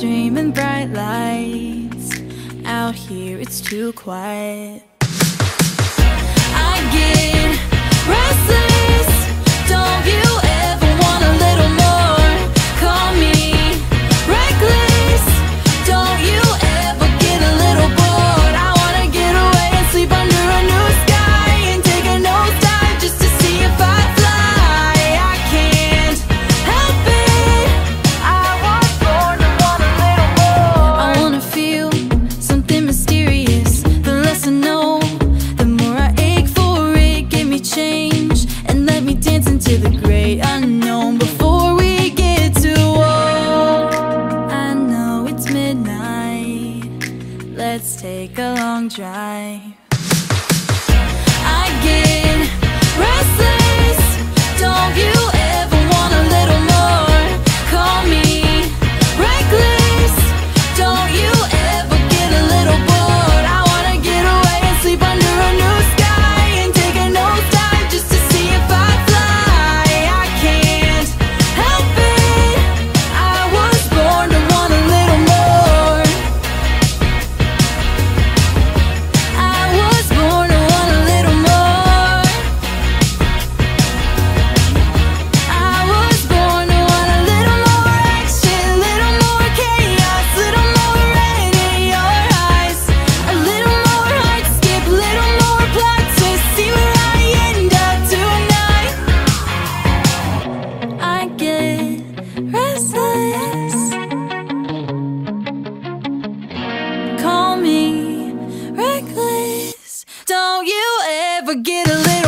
dreaming bright lights. Out here, it's too quiet. let's take a long drive. I give. ever get a little